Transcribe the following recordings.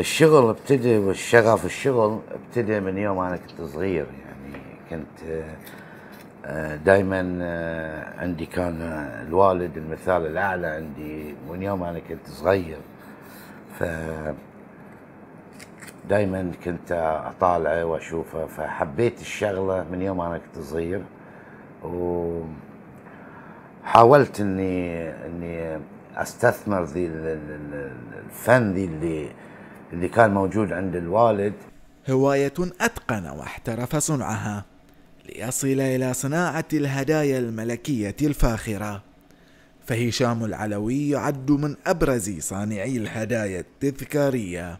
الشغل ابتدى والشغف الشغل ابتدى من يوم أنا كنت صغير يعني كنت دائما عندي كان الوالد المثال الأعلى عندي من يوم أنا كنت صغير. ف دائما كنت أطالعه وأشوفه فحبيت الشغلة من يوم أنا كنت صغير. وحاولت إني إني أستثمر ذي الفن ذي اللي اللي كان موجود عند الوالد. هواية أتقن واحترف صنعها ليصل إلى صناعة الهدايا الملكية الفاخرة. فهشام العلوي يعد من أبرز صانعي الهدايا التذكارية.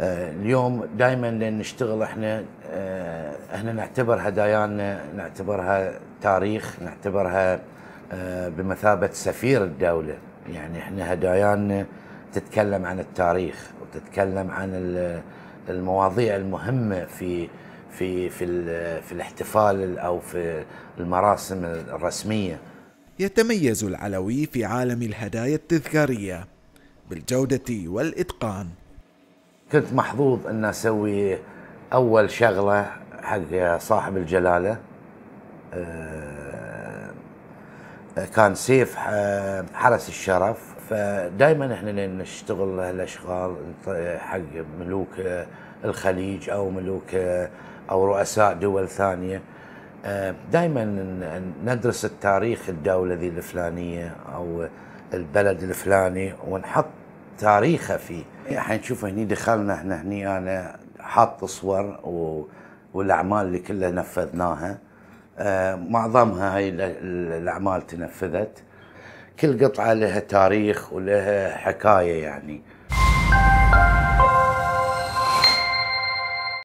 آه، اليوم دائما نشتغل إحنا آه، إحنا نعتبر هدايانا نعتبرها تاريخ نعتبرها آه، بمثابة سفير الدولة. يعني إحنا هدايانا تتكلم عن التاريخ وتتكلم عن المواضيع المهمة في في في في الاحتفال أو في المراسم الرسمية. يتميز العلوي في عالم الهدايا التذكارية بالجودة والإتقان. كنت محظوظ أن أسوي أول شغلة حق صاحب الجلالة. آه، كان سيف حرس الشرف. فدائما إحنا نشتغل هالأشغال حق ملوك الخليج أو ملوك أو رؤساء دول ثانية. آه، دائما ندرس التاريخ الدولة ذي الفلانية أو البلد الفلاني ونحط تاريخه فيه. الحين شوف هني دخلنا إحنا هني أنا حاط صور و... والأعمال اللي كلها نفذناها. آه معظمها هاي الأعمال تنفذت. كل قطعة لها تاريخ ولها حكاية يعني.